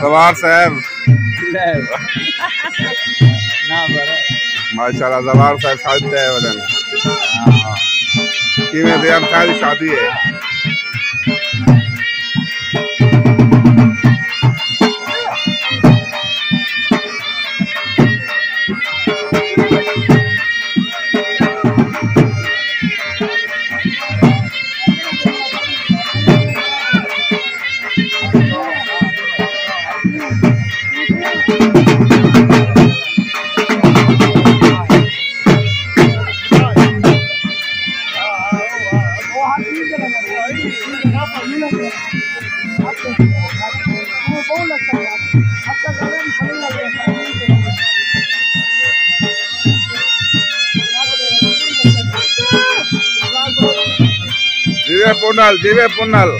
سوار صاحب۔ ماشاء اللہ زوار زبار صاحب شادی ہے شادی ہاں۔ جی شادی ہے؟ Vive Punal.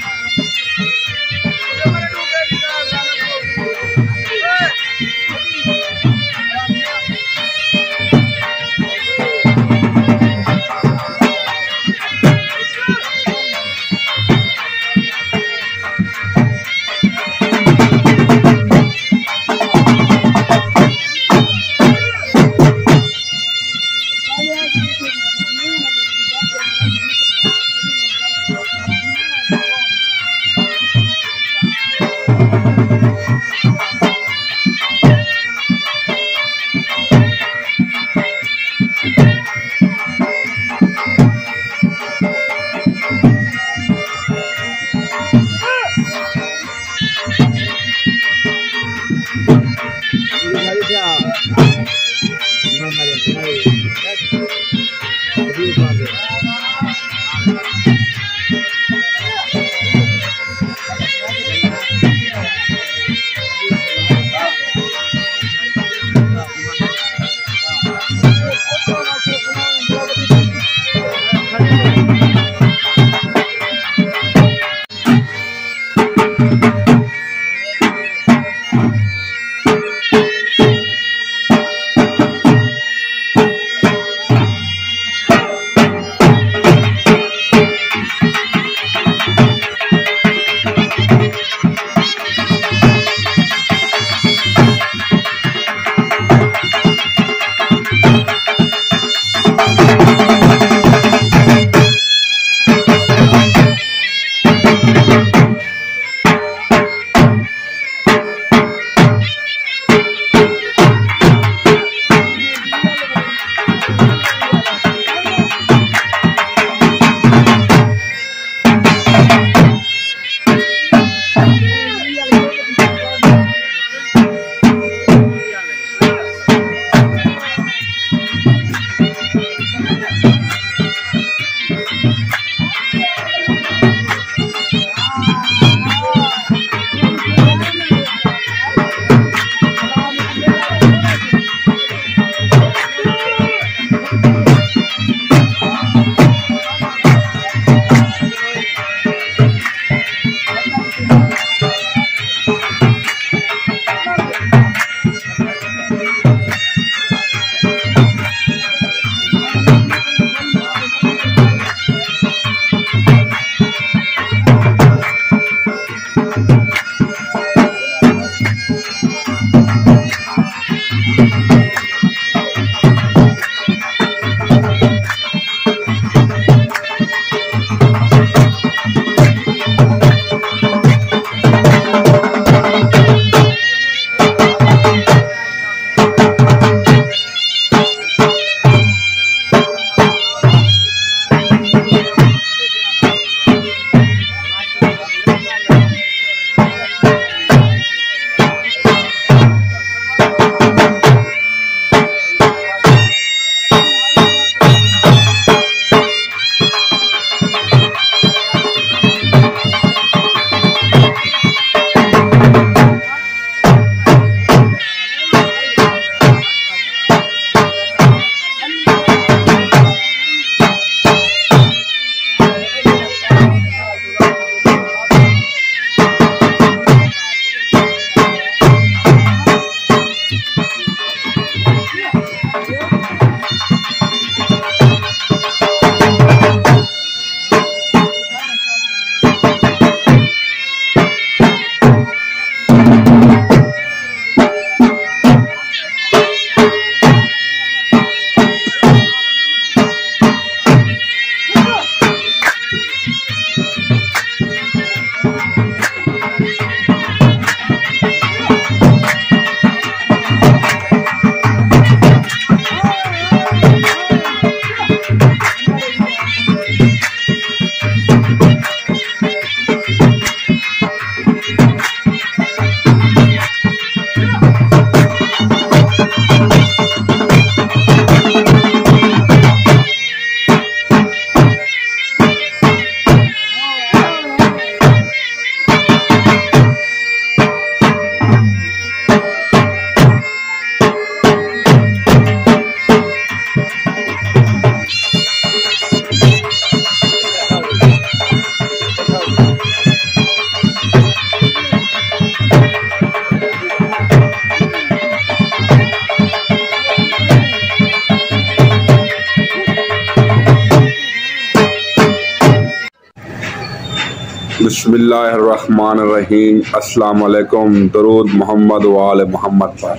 اللہ الرحمن الرحیم۔ السلام علیکم۔ درود محمد وآل محمد پر۔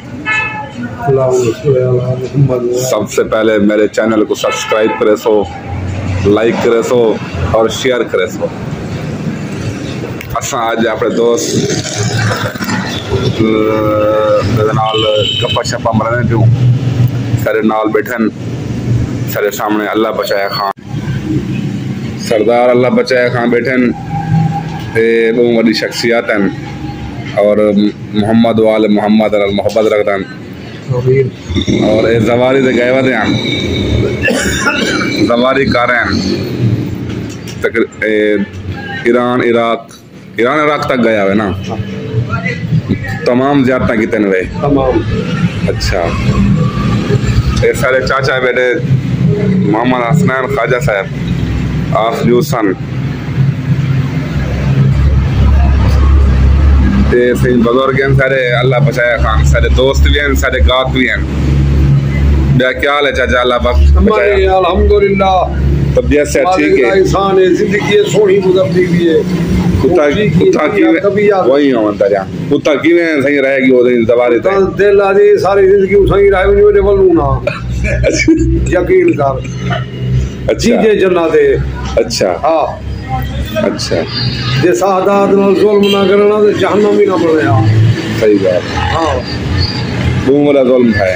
سب سے پہلے میرے چینل کو سبسکرائب کرے سو، لائک کرے سو اور شیئر کرے سو۔ اساں اج اپنے دوست نال گپا شپا مرنے پیوں سارے نال بیٹھن، سارے سامنے اللہ بچایا خان۔ سردار اللہ بچایا خان بیٹھن۔ بڑی شخصیات ہیں اور محمد وال محمد محبت رکھدن اور اے زواری دے گئے ودے ہیں زواری کار ہیں تک ایران عراق ایران عراق تک گیا ہوئے نا؟ تمام زیارتیں کتنے ہوئے؟ تمام۔ اچھا۔ اے سارے چاچا بیٹے محمد حسنین خواجہ صاحب آف یوسن تے سی بزرگ ہیں سارے اللہ بچایا خان سارے دوست بھی ہیں سارے گاہک بھی ہیں۔ بیا کیا حال ہے چاچا اللہ بخش بچایا۔ الحمدللہ۔ طبیعت سے ٹھیک ہے؟ احسان ہے زندگی سونی گزرتی بھی ہے۔ کتا کتا کی کبھی یاد وہی ہوں انتا جا کتا کی میں صحیح رہے گی وہ دن زباری تے۔ دل آدھی ساری زندگی صحیح رہے ونی ونے ولوں نا۔ یقین کر۔ اچھا۔ اچھا۔ ہاں۔ اچھا۔ جے سعادت نال ظلم نہ کرنا تے جہنم ہی نہ بنیا۔ صحیح بات۔ ہاں۔ بومرا ظلم ہے۔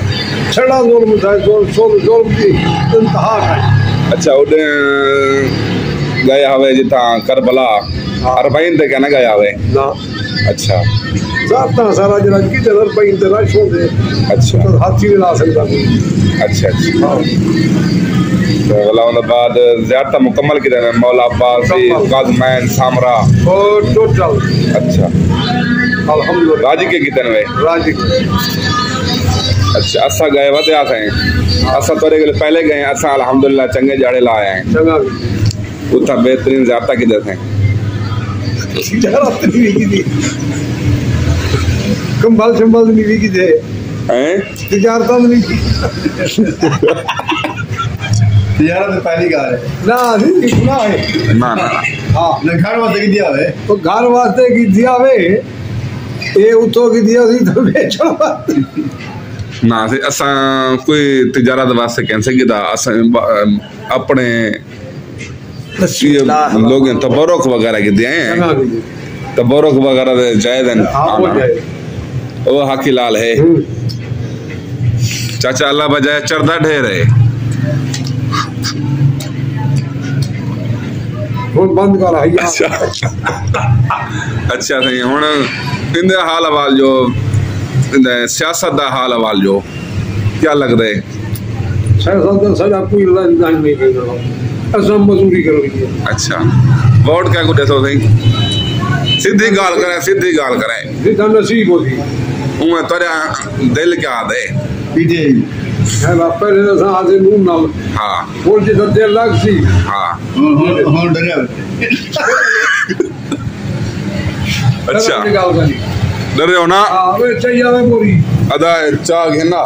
چھڑا ظلم تھا ظلم ظلم ظلم کی انتہا ہے۔ اچھا اڈے گیا ہوئے جتا کربلا اربعین تے کہنا گیا ہوئے؟ نا جڑا کی نظر پئی تے نہ چھوڑ دے اچھا۔ تو ہاتھی نہیں لا سکتا کوئی اچھا اچھا۔ ہاں۔ تو غلام بعد زیادہ مکمل کی دے مولا عباس۔ قادمین سامرا۔ اور ٹوٹل۔ اچھا۔ الحمدللہ۔ راجی کے کتنے ہوئے راج اچھا اسا گئے ودے آتے ہیں۔ اسا تورے کے پہلے گئے اسا الحمدللہ چنگے جاڑے لائے ہیں۔ چنگا۔ اتھا بہترین زیادہ کی دیتے ہیں تجارت نہیں کی تھی کمبل شمبل نہیں کی تھے ہیں تجارت نہیں کی تجارت پہلی گال ہے نہ نہیں سنا ہے نا نا نا ہاں نہ گھر واسطے کی دیا ہوئے تو گھر واسطے کی دیا وے یہ اتوں کی دیا سی تو بیچن واسطے یہ لوگ تبرک وغیرہ کی دیا ہیں۔ تبرک وغیرہ دے جائز ہیں وہ حقی لال ہے۔ چاچا اللہ بجائے چردہ ڈھیر ہے۔ بند کر اچھا۔ اچھا صحیح ہن اندے حال حوال جو اندے سیاست دا حال حوال جو کیا لگ دے سیاست کا سارا کوئی لائن نہیں کرنا ایسا مزدوری کر رہی ہے۔ اچھا۔ ووٹ کیا کو سیدھی گال کرے سیدھی گال کرے جتنا نصیب ہوتی اوہ توریا دل کیا دے۔ پی ٹی آئی ہے نا پہلے تو سا آدھے نون نال۔ ہاں۔ دل ہاں۔ اچھا۔ ڈرے ہو نا؟ ہاں میں ادا چاہ گھنا۔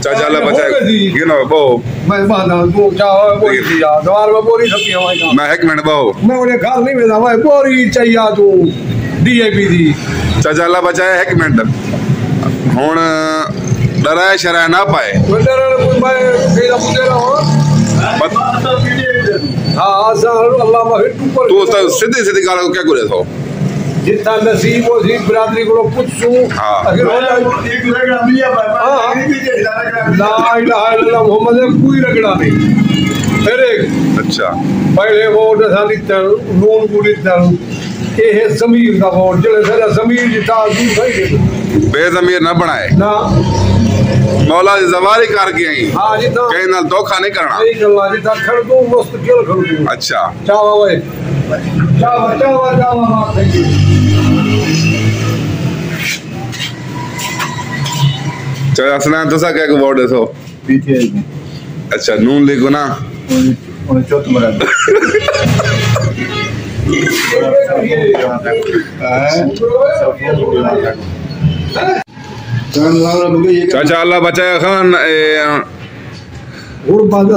چاچا اللہ بچائے گھنو بو۔ باندھا تو چاہ پوری دیا دوار میں پوری سکی ہماری میں ایک منٹ بو میں انہیں گھر نہیں ملا میں پوری چاہیے تو ڈی اے پی دی چاچا اللہ بچائے ایک منٹ ہن ڈرائے شرائے نہ پائے میں ڈر کوئی میں تیرا مجھے رہا بت- ہاں اللہ میں تو سیدھی سیدھی گال کو کیا کرے تھو جتنا نصیب ہو سی برادری کو پوچھوں ہاں۔ اگر ہو جائے ایک لگڑا ملیا۔ پائے لا الہ الا اللہ محمد کوئی رگڑا نہیں۔ پھر ایک اچھا۔ پہلے ووٹ اساں لیتا نون کو لیتا یہ ہے ضمیر کا ووٹ جلے سارا ضمیر جتا دور صحیح بے ضمیر نہ بنائے۔ نہ۔ مولا دی زواری کر کے آئی ہاں جتا کہیں نال دھوکا نہیں کرنا۔ نہیں کرنا جتا کھڑ دوں مستقل کھڑ دوں اچھا۔ چاوا وے چاوا چاوا ماں تھینک یو چاچا اسلام تو سا کیا کو ووٹ دیسو پی ٹی آئی اچھا نون کو نا۔ انہیں چوتھ مرا چاچا اللہ بچائے خان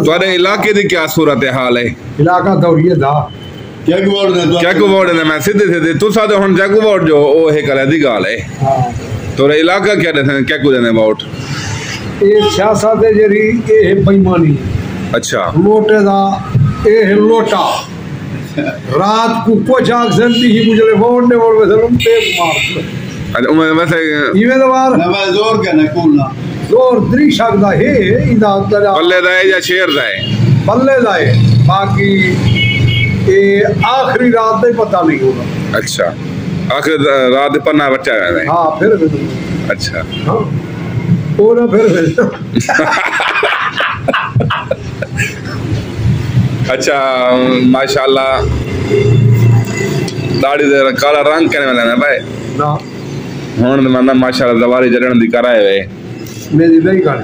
تھوڑے علاقے دی کیا صورت حال ہے؟ علاقہ دوریے دا۔ چیک ووٹ دے میں سیدھے سیدھے تو ساتھ ہون چیک ووٹ جو او ہے کلے دی گال ہے تو رہے علاقہ کیا دے سیدھے چیک ووٹ دے ووٹ یہ شاہ ساتھ جری یہ بیمانی اچھا لوٹے دا یہ لوٹا رات کو پوچھ آگ زندی ہی مجھلے ووٹ دے ووٹ دے ووٹ دے ووٹ دے ووٹ دے ووٹ دے ووٹ دے ووٹ دے ووٹ دے ووٹ دے ووٹ دے ووٹ دے زور دری شاگ دا ہے بلے دا ہے یا شیر دا ہے بلے دا ہے باقی کہ آخری رات میں پتہ نہیں ہوگا۔ اچھا۔ آخری رات پر نہ بچا رہے ہیں ہاں پھر اچھا۔ ہاں۔ وہ نہ پھر بھی۔ اچھا ماشاءاللہ۔ داڑی دے کالا رنگ کرنے والے نے بھائی۔ ہاں ہن مندا ماشاءاللہ دوارے جڑن دی کرائے وے میری نہیں کر۔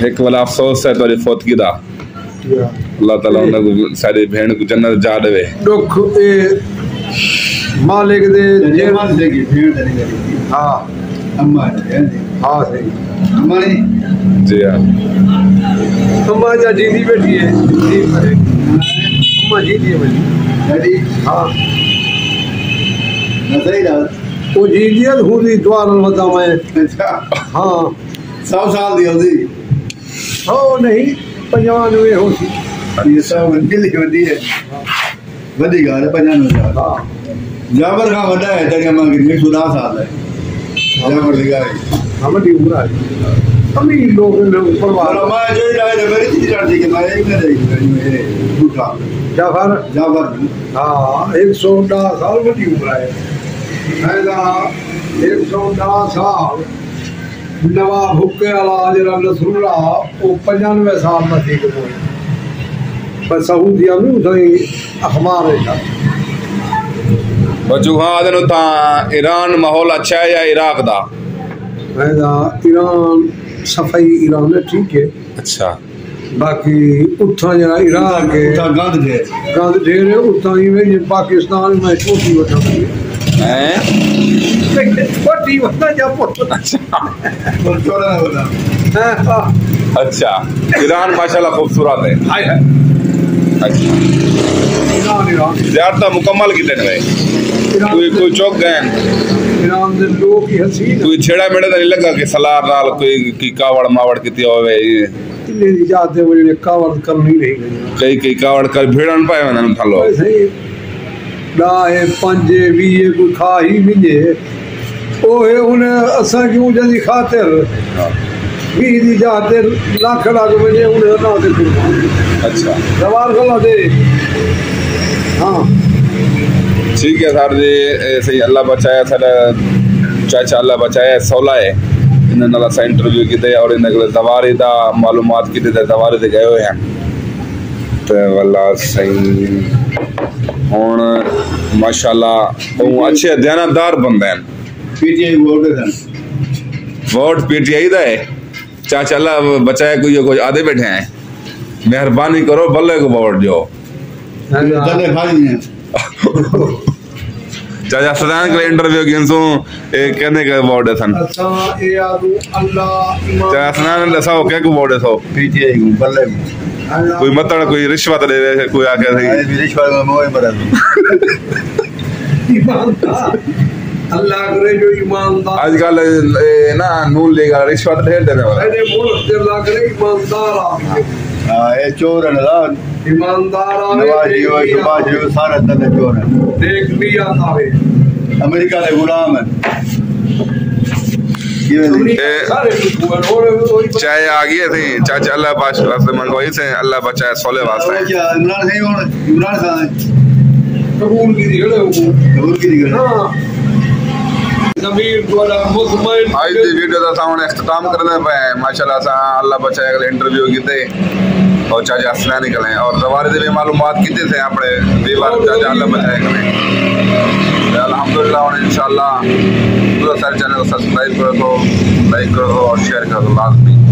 ایک والا افسوس ہے تو فوتگی فوت کی دا۔ اللہ تعالیٰ انہاں کو سارے بہن کو جنت جا دے۔ دکھ اے مالک دے جے مالک دے کی بہن دے ہاں۔ اما دے ہاں صحیح اما جی ہاں۔ اما بیٹھی ہے۔ اما جیندی ہے بھلی جی۔ ہاں۔ نظر ہی وہ جیندی ہے ہوں دی دعا نال میں۔ اچھا۔ ہاں۔ 100 سال دی ہوندی ہو ہاں، نہیں۔ پنجانوے ہو سی یہ سب ان کے لیے ودی ہے ودی گار ہے پنجانوے ہزار جابر کا وڈا ہے تیرے ماں کی سنا سال ہے جابر دی گار ہے ہم دی عمر ہے ہم ہی لوگ نے اوپر والا میں جو ہی رہے میری چیز جان دی کہ میں نہیں رہی بوٹا جابر جابر ہاں ایک سو دا سال ودی عمر ہے میں دا ایک سو دا سال نواب حکے والا جڑا نسرا او 95 سال دا تھی کو پر سعودی امی اسے اخبار ہے وجوہات نو تا ایران ماحول اچھا ہے یا عراق دا دا ایران صفائی ایران ہے ٹھیک ہے اچھا باقی اٹھا جا عراق ہے اٹھا گاند دے گاند دے رہے اٹھا ہی میں پاکستان میں چھوٹی وٹھا ہے ہے اچھا ایران ماشاء اللہ خوبصورت ہے۔ اچھا۔ زیادہ مکمل کی دن میں کوئی کوئی چوک گئے کوئی چھڑا میڑے نہیں لگا کہ سلار نال کوئی کاوڑ ماوڑ کیتی ہوے کئی کئی کاوڑ کر بھیڑن پائے ہیں تھلو ڈاہے پنجے ویے کوئی کھا ہی ملے اوہے انہیں اصلا کیوں جدی خاطر؟ بھی دی جاتے لاکھ لاکھ میں جے انہیں اتنا دے پھر اچھا۔ دوار کھلا دے۔ ہاں۔ ٹھیک ہے سار جی صحیح اللہ بچایا سارا چاچا اللہ بچایا سولہ ہے۔ انہیں نالا سا انٹرویو کی دے اور انہیں دوارے دا معلومات کی دے دوارے دے گئے ہوئے ہیں۔ تو اللہ صحیح۔ اور ماشاءاللہ اچھے دیانہ دار بندے ہیں۔ ووٹ پی ٹی آئی دا ہے۔ چاچا اللہ بچائے کوئی کوئی آدھے بیٹھے ہیں۔ مہربانی کرو بلے کو ووٹ جو۔ چاچا سدان کے انٹرویو کی انسو اے کہنے کا ووٹ ہے سن۔ چاچا سدان دسا ہو کیا کو ووٹ ہے سو پی ٹی آئی کو بلے۔ کو کوئی متڑ کوئی رشوت لے رہے کوئی آ کے رشوت میں موے مرے ایمان کا اللہ آج کل نون لے گا رشوت ڈھیر دینے والا چائے آ گئی تھی چاچا اللہ بادشاہ واسطے منگوائی تھے اللہ بادشاہ چائے سولے واسطے عمران قبول کی آج دی ویڈیو دا ساں اختتام کرنے پہ ہیں۔ ماشاءاللہ ساں اللہ بچائے اگلے انٹرویو کی تے اور چاہ چاچا سنا نکلیں اور دوارے دی معلومات کی تے تھے اپنے۔ دیوار چاچا اللہ بچائے کرے الحمدللہ اور انشاءاللہ۔ دوسرے چینل کو سبسکرائب کرو تو لائک کرو اور شیئر کرو۔ لازمی